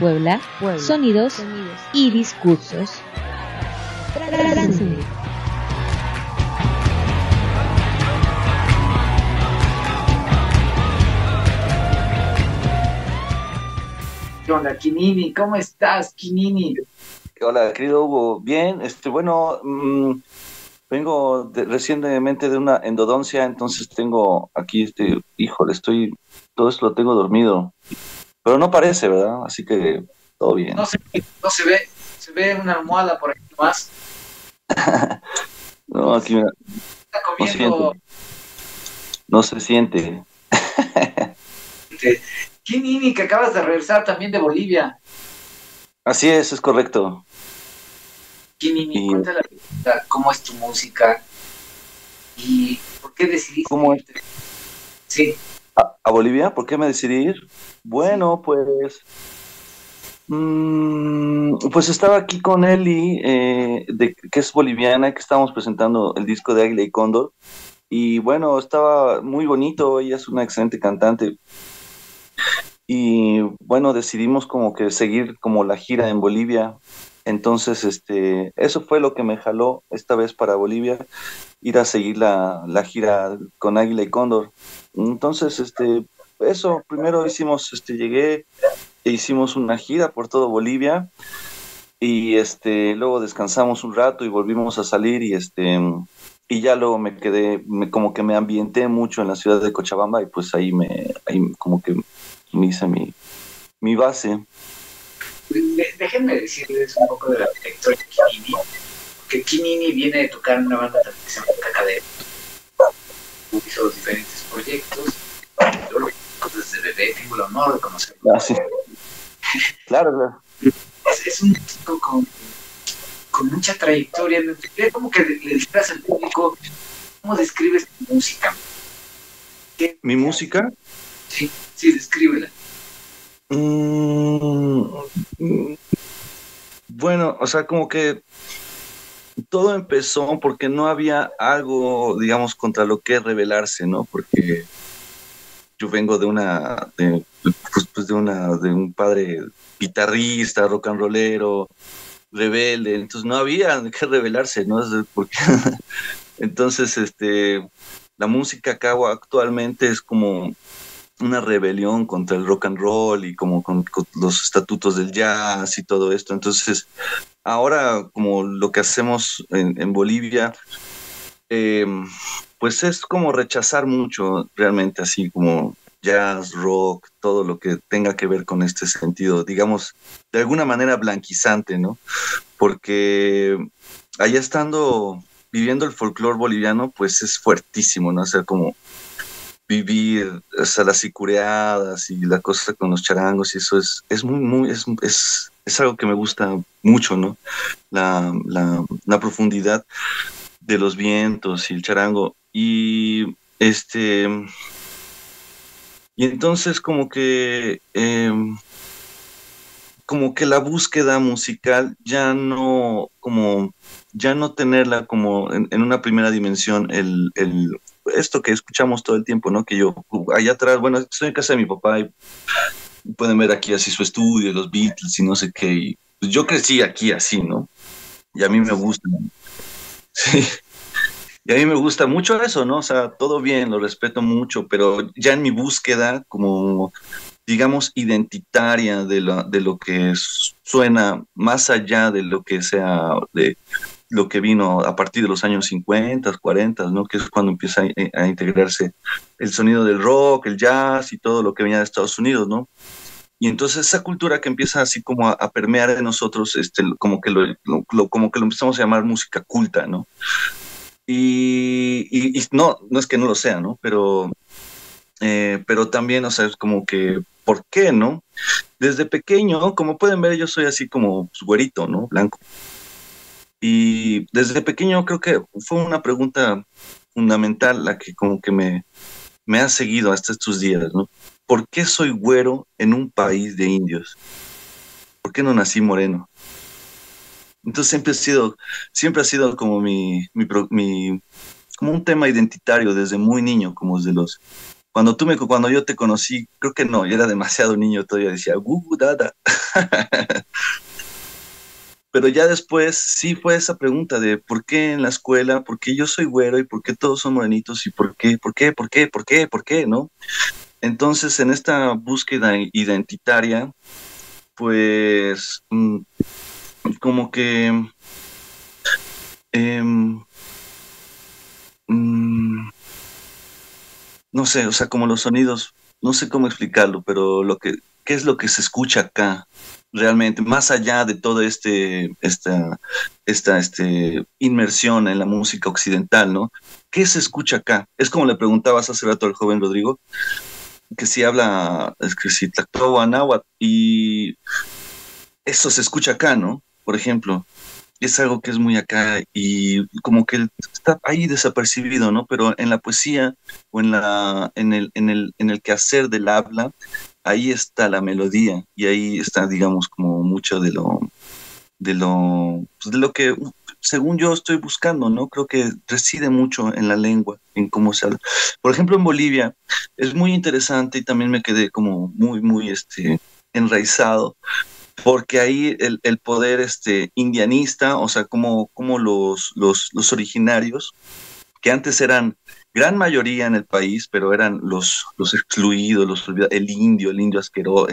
Puebla, sonidos, y discursos. ¿Qué onda, Kinini? ¿Cómo estás, Kinini? Hola, querido Hugo. Bien, este, bueno, mm, vengo recientemente de una endodoncia, entonces tengo aquí, este, híjole, estoy, todo esto lo tengo dormido, pero no parece, ¿verdad? Así que todo bien. No se, no se ve, se ve una almohada por aquí más. no, aquí me... Está comiendo... No, se siente. Kinini, que acabas de regresar también de Bolivia. Así es, es correcto. Kinini, cuéntale cómo es tu música y por qué decidiste ¿Cómo es? Sí. ¿A, Bolivia? ¿Por qué me decidí ir? Bueno, pues... Mm, pues estaba aquí con Eli, eh, de, que es boliviana, que estábamos presentando el disco de Águila y Cóndor. Y bueno, estaba muy bonito, ella es una excelente cantante. Y bueno, decidimos como que seguir como la gira en Bolivia. Entonces, este, eso fue lo que me jaló esta vez para Bolivia, ir a seguir la, la gira con Águila y Cóndor. Entonces, este, eso, primero hicimos, este, llegué e hicimos una gira por todo Bolivia y este, luego descansamos un rato y volvimos a salir y este, y ya luego me quedé, me, como que me ambienté mucho en la ciudad de Cochabamba y pues ahí me, ahí como que me hice mi, mi base. Déjenme decirles un poco de la trayectoria de Kinini, porque Kinini viene de tocar en una banda también que se llama Cacadero. Hizo los diferentes proyectos. Yo lo conozco desde bebé, tengo el honor de conocerlo. Ah, sí. claro, claro. Es, es un chico con, con mucha trayectoria. como que le, le dijeras al público cómo describes tu música. ¿Mi música? Sí, sí, descríbela. Mm, bueno, o sea, como que todo empezó porque no había algo, digamos, contra lo que rebelarse, ¿no? Porque yo vengo de una, de, pues, pues, de una, de un padre guitarrista, rock and rollero, rebelde, entonces no había que rebelarse, ¿no? Porque, entonces, este, la música que hago actualmente es como una rebelión contra el rock and roll y como con, los estatutos del jazz y todo esto. Entonces, ahora como lo que hacemos en, Bolivia, em, pues es como rechazar mucho realmente así como jazz, rock, todo lo que tenga que ver con este sentido, digamos, de alguna manera blanquizante, ¿no? Porque allá estando viviendo el folclore boliviano, pues es fuertísimo, ¿no? O como vivir, o sea, las sicureadas y la cosa con los charangos y eso es, es muy, muy, es, es, es algo que me gusta mucho, ¿no? La, la, profundidad de los vientos y el charango. Y este, y entonces como que, em, como que la búsqueda musical ya no, como, ya no tenerla como en, una primera dimensión, el esto que escuchamos todo el tiempo, ¿no? Que yo, allá atrás, bueno, estoy en casa de mi papá y pueden ver aquí así su estudio, los Beatles y no sé qué. Pues yo crecí aquí así, ¿no? Y a mí me gusta. Sí. Y a mí me gusta mucho eso, ¿no? O sea, todo bien, lo respeto mucho, pero ya en mi búsqueda como, digamos, identitaria de lo, de lo que suena más allá de lo que sea de lo que vino a partir de los años 50, 40, ¿no? que es cuando empieza a, integrarse el sonido del rock, el jazz y todo lo que venía de Estados Unidos, ¿no? Y entonces esa cultura que empieza así como a, permear en nosotros, este, como, que lo, como que lo empezamos a llamar música culta, ¿no? Y, y, no, no es que no lo sea, ¿no? Pero, eh, pero también, o sea, es como que, ¿por qué, no? Desde pequeño, como pueden ver, yo soy así como pues, güerito, ¿no? Blanco. Y desde pequeño creo que fue una pregunta fundamental la que como que me, me ha seguido hasta estos días, ¿no? ¿Por qué soy güero en un país de indios? ¿Por qué no nací moreno? Entonces siempre ha sido, siempre ha sido como mi, mi, mi como un tema identitario desde muy niño, como desde los Cuando tú me, cuando yo te conocí, creo que no, yo era demasiado niño todavía, decía, gugu, dada. Pero ya después sí fue esa pregunta de por qué en la escuela, por qué yo soy güero y por qué todos son morenitos y por qué, por qué, por qué, por qué, por qué, ¿no? Entonces, en esta búsqueda identitaria, pues mm, como que em, mm, no sé, o sea, como los sonidos, no sé cómo explicarlo, pero lo que, ¿qué es lo que se escucha acá? realmente, más allá de toda este, esta, esta este, inmersión en la música occidental, ¿no? ¿Qué se escucha acá? Es como le preguntabas hace rato al joven Rodrigo, que si habla, es que si a náhuatl, y eso se escucha acá, ¿no? Por ejemplo, es algo que es muy acá y como que está ahí desapercibido, ¿no? Pero en la poesía o en, la, en, el, en, el, en el quehacer del habla, ahí está la melodía y ahí está, digamos, como mucho de lo, de lo, pues, de lo que, según yo estoy buscando, ¿no? Creo que reside mucho en la lengua, en cómo se habla. Por ejemplo, en Bolivia es muy interesante y también me quedé como muy, muy, este, enraizado porque ahí el, el, poder este, indianista, o sea, como, como los, los, los, originarios, que antes eran gran mayoría en el país, pero eran los, los excluidos, los el indio, el indio asqueroso,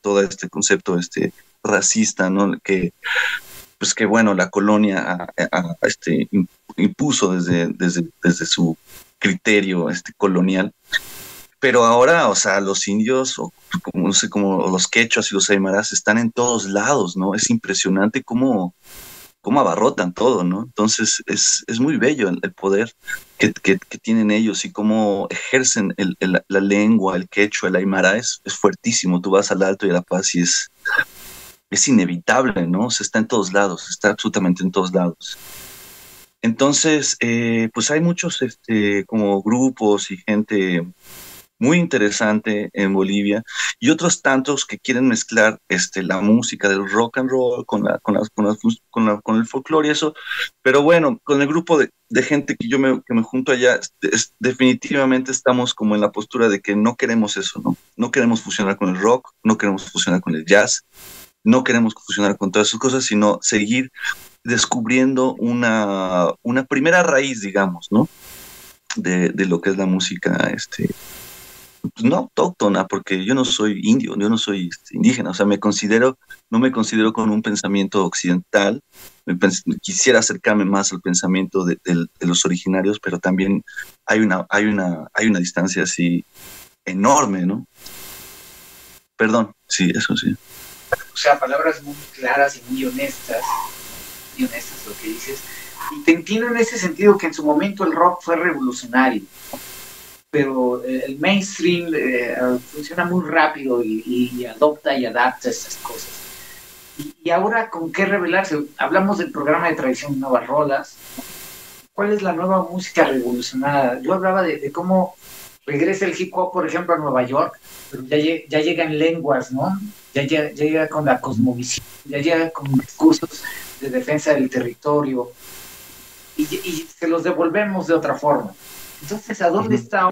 todo este concepto este, racista, ¿no? Que, pues que bueno, la colonia este, impuso desde, desde, desde su criterio este, colonial. Pero ahora, o sea, los indios, o como, no sé, como los quechos y los aymaras están en todos lados, ¿no? Es impresionante cómo, cómo abarrotan todo, ¿no? Entonces es, es muy bello el, poder que, que, tienen ellos y cómo ejercen la lengua, el quechua, el aymara, es, es, fuertísimo. Tú vas al Alto y a La Paz y es, es inevitable, ¿no? O está en todos lados, está absolutamente en todos lados. Entonces, eh, pues hay muchos este, como grupos y gente muy interesante en Bolivia y otros tantos que quieren mezclar este, la música del rock and roll con, la, con, con, con, el folclore y eso. Pero bueno, con el grupo de, de gente que yo me, que me junto allá, definitivamente estamos como en la postura de que no queremos eso, ¿no? No queremos fusionar con el rock, no queremos fusionar con el jazz, no queremos fusionar con todas esas cosas, sino seguir descubriendo una, una primera raíz, digamos, ¿no? De, de, lo que es la música este, no autóctona, porque yo no soy indio, yo no soy este, indígena, o sea, me considero, no me considero con un pensamiento occidental, quisiera acercarme más al pensamiento de, los originarios, pero también hay una, hay una, hay una distancia así enorme, ¿no? Perdón, sí, eso sí. O sea, palabras muy claras y muy honestas, muy honestas lo que dices. Y te entiendo en ese sentido que en su momento el rock fue revolucionario pero eh, el mainstream eh, funciona muy rápido y, adopta y adapta estas cosas. Y, ahora, ¿con qué revelarse? Hablamos del programa de tradición Nuevas Rolas. ¿Cuál es la nueva música revolucionada? Yo hablaba de, cómo regresa el hip hop, por ejemplo, a Nueva York, pero ya, ya llegan lenguas, ¿no? Ya, ya, llega con la cosmovisión, ya llega con discursos de defensa del territorio y, y se los devolvemos de otra forma. Entonces, ¿a dónde está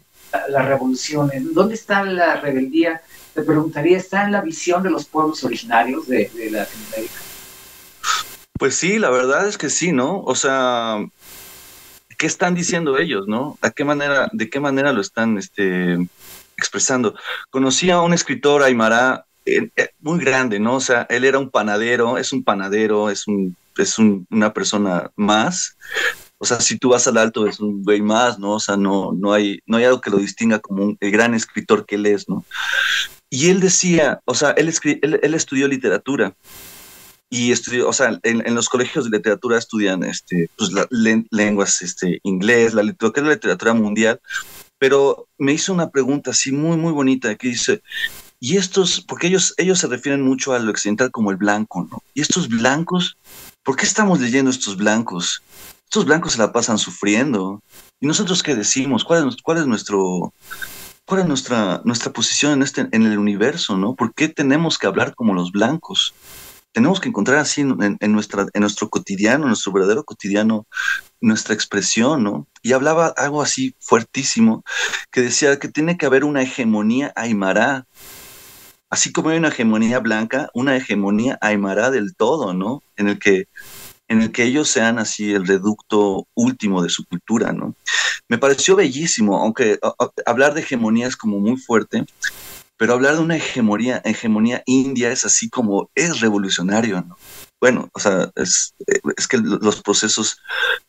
la revolución? ¿Dónde está la rebeldía? Te preguntaría, ¿está en la visión de los pueblos originarios de, Latinoamérica? Pues sí, la verdad es que sí, ¿no? O sea, ¿qué están diciendo ellos, no? ¿A qué manera, de qué manera lo están este, expresando? Conocí a un escritor aymara eh, eh, muy grande, ¿no? O sea, él era un panadero, es un panadero, es un es una persona más, o sea, si tú vas al alto es un güey más, ¿no? O sea, no, no, hay, no hay algo que lo distinga como un, el gran escritor que él es, ¿no? Y él decía, o sea, él, él, estudió literatura y estudió, o sea, en, los colegios de literatura estudian este, pues, lenguas este, inglés, la, lo que es la literatura mundial, pero me hizo una pregunta así muy, muy bonita que dice, y estos, porque ellos, ellos se refieren mucho a lo occidental como el blanco, ¿no? Y estos blancos, ¿por qué estamos leyendo estos blancos? Estos blancos se la pasan sufriendo. ¿Y nosotros qué decimos? ¿Cuál es, nuestro, cuál es nuestra, nuestra posición en, este, en el universo? ¿no? ¿Por qué tenemos que hablar como los blancos? Tenemos que encontrar así en, nuestra, en nuestro cotidiano, en nuestro verdadero cotidiano, nuestra expresión, ¿no? Y hablaba algo así fuertísimo, que decía que tiene que haber una hegemonía aymara, así como hay una hegemonía blanca, una hegemonía aymara del todo, ¿no? En el que en el que ellos sean así el reducto último de su cultura, ¿no? Me pareció bellísimo, aunque hablar de hegemonía es como muy fuerte, pero hablar de una hegemonía, india es así como es revolucionario, ¿no? Bueno, o sea, es, que los procesos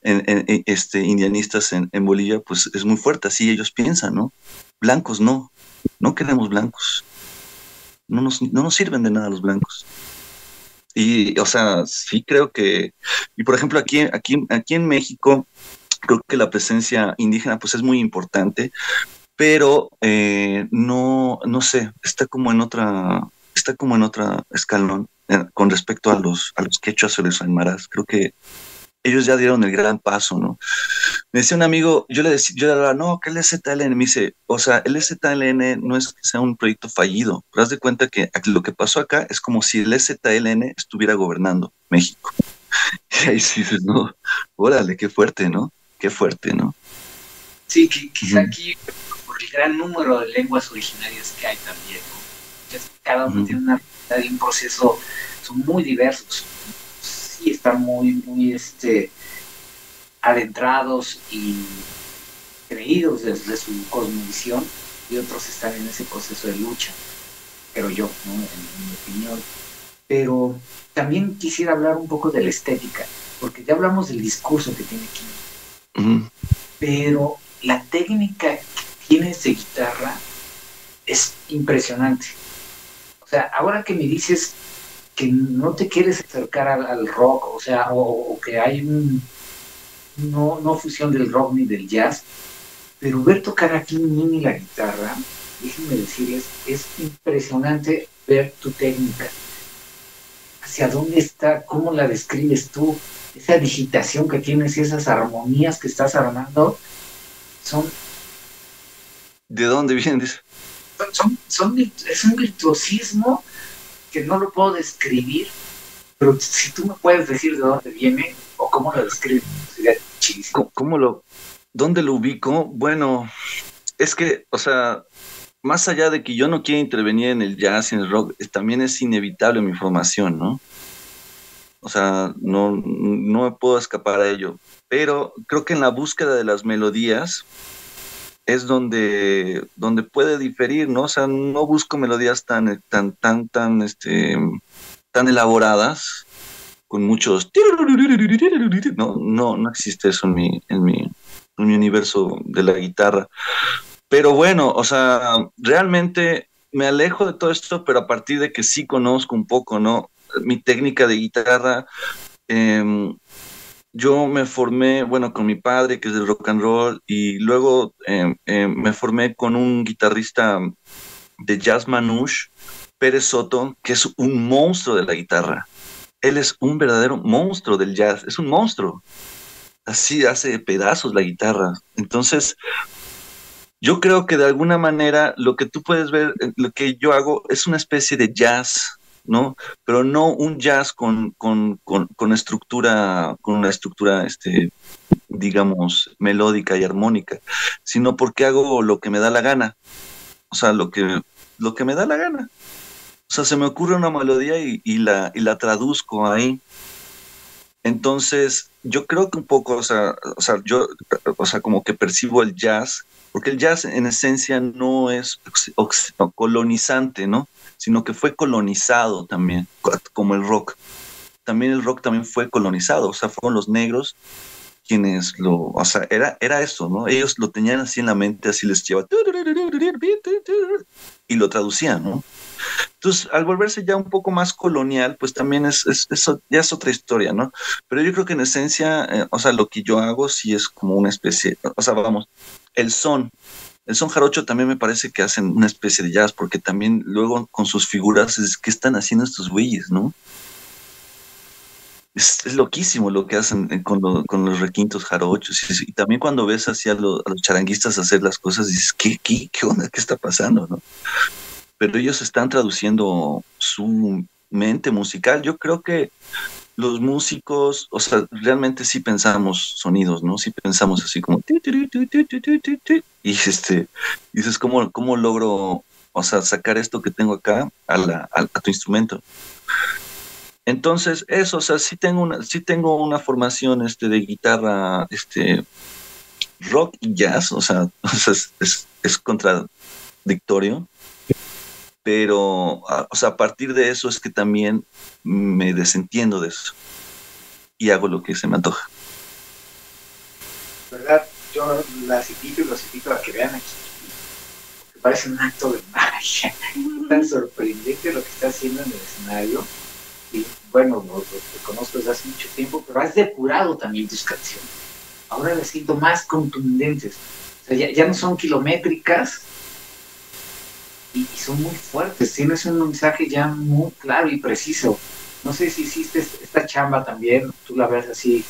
este, indianistas en, Bolivia, pues es muy fuerte, así ellos piensan, ¿no? Blancos no, no queremos blancos. No nos, no nos sirven de nada los blancos. Y, o sea, sí creo que, y por ejemplo, aquí, aquí, aquí en México, creo que la presencia indígena pues es muy importante, pero eh, no, no sé, está como en otra, está como en otra escalón eh, con respecto a los, a los quechuas o los aymaras. Creo que ellos ya dieron el gran paso, ¿no? Me decía un amigo, yo le decía, yo le hablaba, no, que el STLN, me dice, o sea, el STLN no es que sea un proyecto fallido, pero haz de cuenta que lo que pasó acá es como si el STLN estuviera gobernando México. Y ahí sí dices, no, órale, qué fuerte, ¿no? Qué fuerte, ¿no? Sí, quizá aquí, por el gran número de lenguas originarias que hay también, ¿no? Cada uno tiene una y un proceso, son muy diversos y están muy, muy este, adentrados y creídos desde su cosmovisión y otros están en ese proceso de lucha, pero yo, ¿no? en, mi opinión. Pero también quisiera hablar un poco de la estética, porque ya hablamos del discurso que tiene aquí, pero la técnica que tiene esa guitarra es impresionante. O sea, ahora que me dices que no te quieres acercar al, rock, o sea, o, que hay un, no, no fusión del rock ni del jazz, pero ver tocar aquí Nini la guitarra, déjenme decirles, es impresionante ver tu técnica. ¿Hacia dónde está? ¿Cómo la describes tú? Esa digitación que tienes y esas armonías que estás armando son... ¿De dónde vienen? Son, son, es un virtuosismo que no lo puedo describir, pero si tú me puedes decir de dónde viene o cómo lo describes, sería ¿Cómo, lo, dónde lo ubico? Bueno, es que, o sea, más allá de que yo no quiera intervenir en el jazz y en el rock, también es inevitable mi formación, ¿no? O sea, no, no me puedo escapar a ello. Pero creo que en la búsqueda de las melodías, es donde, donde puede diferir, ¿no? O sea, no busco melodías tan, tan, tan, tan, este, tan elaboradas, con muchos... No, no, no existe eso en mi, en mi, universo de la guitarra. Pero bueno, o sea, realmente me alejo de todo esto, pero a partir de que sí conozco un poco, ¿no? Mi técnica de guitarra, eh, yo me formé, bueno, con mi padre, que es del rock and roll, y luego em, em, me formé con un guitarrista de jazz manouche, Pérez Soto, que es un monstruo de la guitarra. Él es un verdadero monstruo del jazz, es un monstruo. Así hace pedazos la guitarra. Entonces, yo creo que de alguna manera lo que tú puedes ver, eh, lo que yo hago es una especie de jazz ¿no? Pero no un jazz con, con, con, estructura, con una estructura, este, digamos, melódica y armónica, sino porque hago lo que me da la gana. O sea, lo que, lo que me da la gana. O sea, se me ocurre una melodía y, la, y la traduzco ahí. Entonces, yo creo que un poco, o sea, o sea, yo, o sea, como que percibo el jazz, porque el jazz en esencia no es colonizante, ¿no? Sino que fue colonizado también, como el rock. También el rock también fue colonizado, o sea, fueron los negros quienes lo, o sea, era, era eso, ¿no? Ellos lo tenían así en la mente, así les llevaba y lo traducían, ¿no? Entonces, al volverse ya un poco más colonial, pues también es, eso ya es otra historia, ¿no? Pero yo creo que en esencia, eh, o sea, lo que yo hago sí es como una especie, o sea, vamos, el son, el son jarocho también me parece que hacen una especie de jazz, porque también luego con sus figuras es que están haciendo estos güeyes, ¿no? Es, loquísimo lo que hacen eh, con, los requintos jarochos. Y, también cuando ves así a, los charanguistas hacer las cosas, dices, ¿qué, qué, qué onda? ¿Qué está pasando? ¿no? Pero ellos están traduciendo su mente musical. Yo creo que los músicos, o sea, realmente sí pensamos sonidos, ¿no? Sí pensamos así como... Y este, dices, ¿cómo, cómo logro, o sea, sacar esto que tengo acá a, la, a, tu instrumento? Entonces, eso, o sea, sí tengo una, sí tengo una formación este, de guitarra, este, rock y jazz, o sea, o sea es, es, contradictorio, pero, o sea, a partir de eso es que también me desentiendo de eso y hago lo que se me antoja. ¿Verdad? Yo las invito y los invito a que vean aquí, parece un acto de magia, tan sorprendente lo que está haciendo en el escenario. Y bueno, lo, conozco desde hace mucho tiempo, pero has depurado también tus canciones. Ahora las siento más contundentes. Ya, ya no son kilométricas, y, son muy fuertes. Tienes un mensaje ya muy claro y preciso. No sé si hiciste esta chamba también, tú la ves así,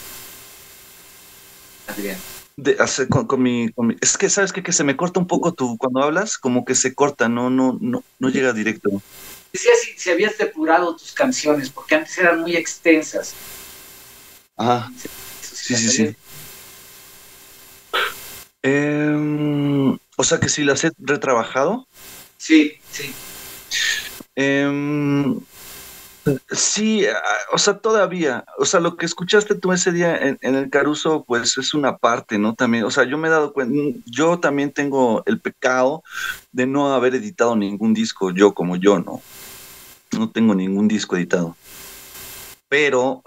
Adrián. De hacer con, mi, es que sabes que, que se me corta un poco tú cuando hablas como que se corta no no no no llega directo decía si, si habías depurado tus canciones porque antes eran muy extensas ah sí sí sí em, o sea que si las he retrabajado Sí, sí. Em, sí, o sea, todavía, o sea, lo que escuchaste tú ese día en, el Caruso, pues es una parte, ¿no? También, o sea, yo me he dado cuenta, yo también tengo el pecado de no haber editado ningún disco, yo como yo, ¿no? No tengo ningún disco editado. Pero,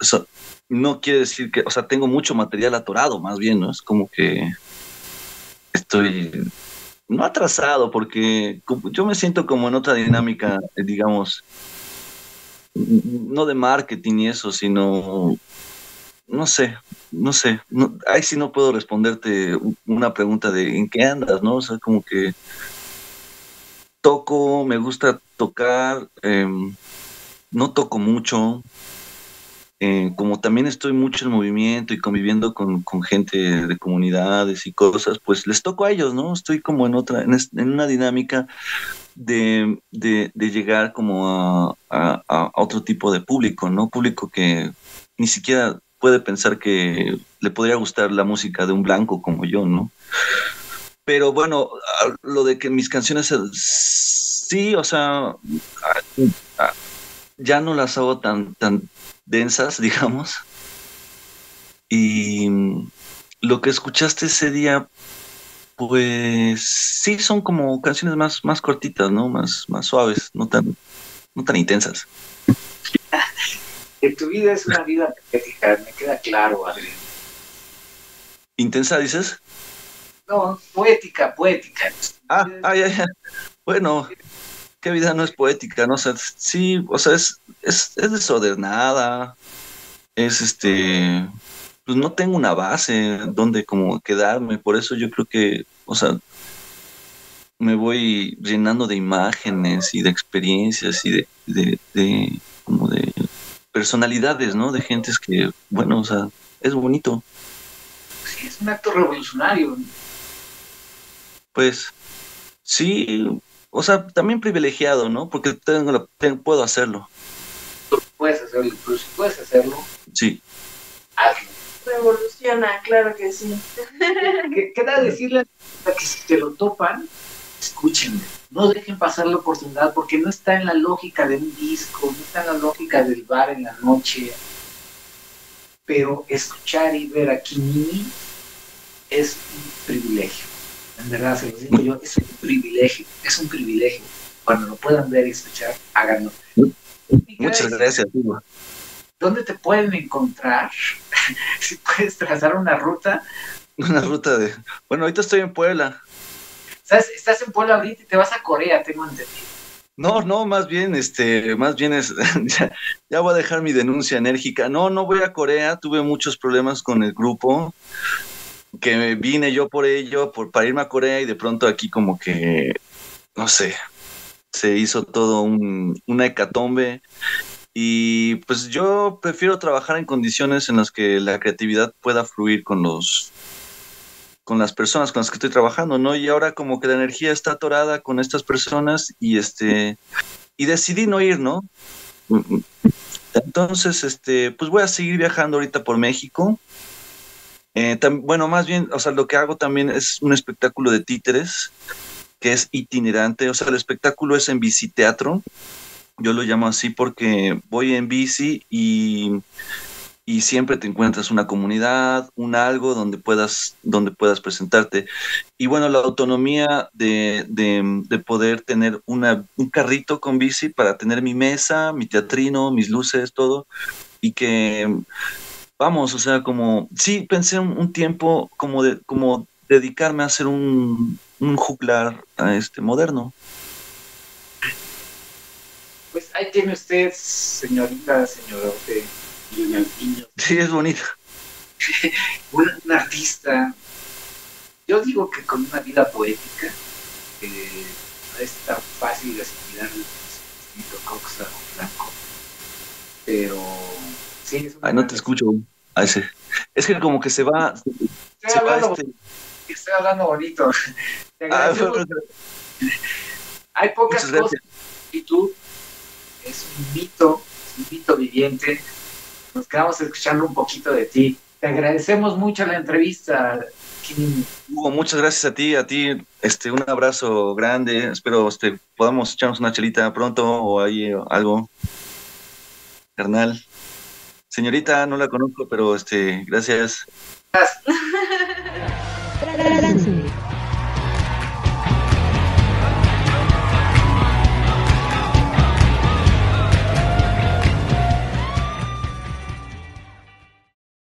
eso no quiere decir que, o sea, tengo mucho material atorado, más bien, ¿no? Es como que estoy no atrasado, porque yo me siento como en otra dinámica, digamos, no de marketing y eso, sino, no sé, no sé, ahí sí no puedo responderte una pregunta de en qué andas, ¿no? O sea, como que toco, me gusta tocar, em, no toco mucho, eh, como también estoy mucho en movimiento y conviviendo con, gente de comunidades y cosas, pues les toco a ellos, ¿no? Estoy como en otra, en, una dinámica de, llegar como a, otro tipo de público, ¿no? Público que ni siquiera puede pensar que le podría gustar la música de un blanco como yo, ¿no? Pero bueno, lo de que mis canciones, sí, o sea, ya no las hago tan, tan, densas, digamos. Y lo que escuchaste ese día, pues sí, son como canciones más, más cortitas, ¿no? Más, más suaves, no tan, no tan intensas. que tu vida es una vida poética, me queda claro, Adrián. ¿Intensa dices? No, poética, poética. Ah, ah, ya, ya. Bueno, qué vida no es poética, ¿no? O sea, sí, o sea, es, es, es desordenada, es este, pues no tengo una base donde como quedarme, por eso yo creo que, o sea, me voy llenando de imágenes y de experiencias y de, de, de como de personalidades, ¿no? De gentes que, bueno, o sea, es bonito. Sí, es un acto revolucionario. Pues sí, o sea, también privilegiado, ¿no? Porque tengo, puedo hacerlo. Puedes hacerlo, pero si puedes hacerlo, sí. hazlo. Revoluciona, claro que sí. Queda decirle a que si te lo topan, escúchenme. No dejen pasar la oportunidad porque no está en la lógica de un disco, no está en la lógica del bar en la noche. Pero escuchar y ver a Kimini es un privilegio en verdad se lo digo yo, es un privilegio, es un privilegio. Cuando lo puedan ver y escuchar, háganlo. Muchas gracias, ¿Dónde te pueden encontrar? si puedes trazar una ruta. Una ruta de... Bueno, ahorita estoy en Puebla. ¿Estás, estás en Puebla ahorita y te vas a Corea, tengo entendido. No, no, más bien, este, más bien es, ya, ya, voy a dejar mi denuncia enérgica. No, no voy a Corea, tuve muchos problemas con el grupo que vine yo por ello, por, para irme a Corea y de pronto aquí como que, no sé, se hizo todo un, una hecatombe y pues yo prefiero trabajar en condiciones en las que la creatividad pueda fluir con los con las personas con las que estoy trabajando, ¿no? Y ahora como que la energía está atorada con estas personas y este y decidí no ir, ¿no? Entonces, este, pues voy a seguir viajando ahorita por México. Eh, bueno, más bien, o sea, lo que hago también es un espectáculo de títeres que es itinerante, o sea, el espectáculo es en biciteatro. Yo lo llamo así porque voy en bici y y siempre te encuentras una comunidad, un algo donde puedas, donde puedas presentarte. Y bueno, la autonomía de, de, poder tener una, un carrito con bici para tener mi mesa, mi teatrino, mis luces, todo, y que, vamos, o sea, como, sí, pensé un, tiempo como, de, como dedicarme a hacer un, un juglar a este moderno. Pues ahí tiene usted, señorita, señora, Sí, es bonito. un, artista, yo digo que con una vida poética, no es tan fácil el estilo coxa o blanco, pero sí Ay, no te escucho. Es que como que se va. Estoy, hablando, este estoy hablando bonito. Ah, Hay pocas cosas. Y tú es un mito, es un mito viviente nos quedamos escuchando un poquito de ti. Te agradecemos mucho la entrevista. Hugo, muchas gracias a ti, a ti, este, un abrazo grande. Espero este, podamos echarnos una chelita pronto o ahí algo. Carnal. Señorita, no la conozco, pero este, gracias. gracias.